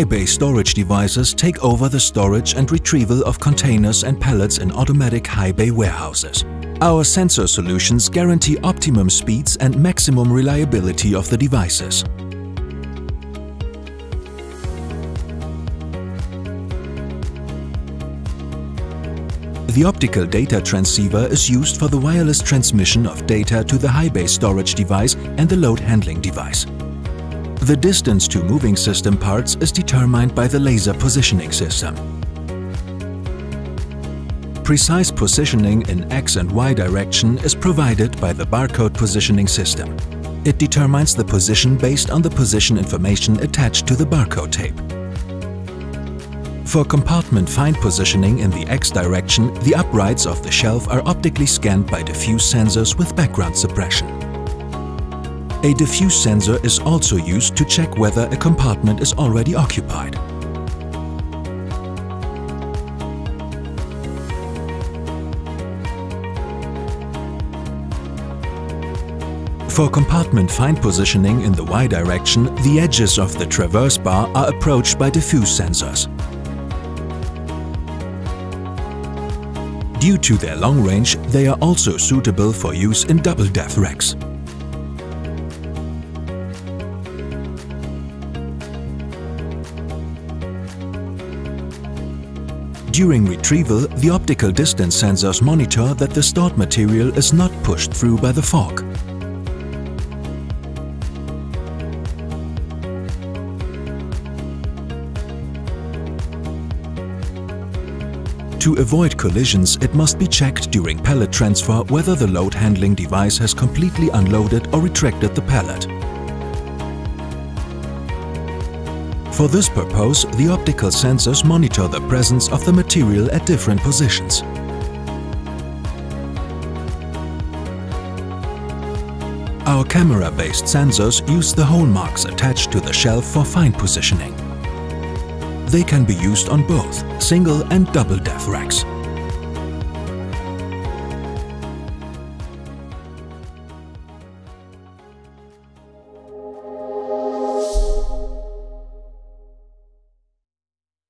high bay storage devices take over the storage and retrieval of containers and pallets in automatic high bay warehouses. Our sensor solutions guarantee optimum speeds and maximum reliability of the devices. The optical data transceiver is used for the wireless transmission of data to the high bay storage device and the load handling device. The distance to moving system parts is determined by the laser positioning system. Precise positioning in X and Y direction is provided by the barcode positioning system. It determines the position based on the position information attached to the barcode tape. For compartment fine positioning in the X direction, the uprights of the shelf are optically scanned by diffuse sensors with background suppression. A diffuse sensor is also used to check whether a compartment is already occupied. For compartment fine positioning in the Y direction, the edges of the traverse bar are approached by diffuse sensors. Due to their long range, they are also suitable for use in double-depth racks. During retrieval, the optical distance sensors monitor that the stored material is not pushed through by the fork. To avoid collisions, it must be checked during pallet transfer whether the load handling device has completely unloaded or retracted the pallet. For this purpose, the optical sensors monitor the presence of the material at different positions. Our camera-based sensors use the hole marks attached to the shelf for fine positioning. They can be used on both single and double depth racks.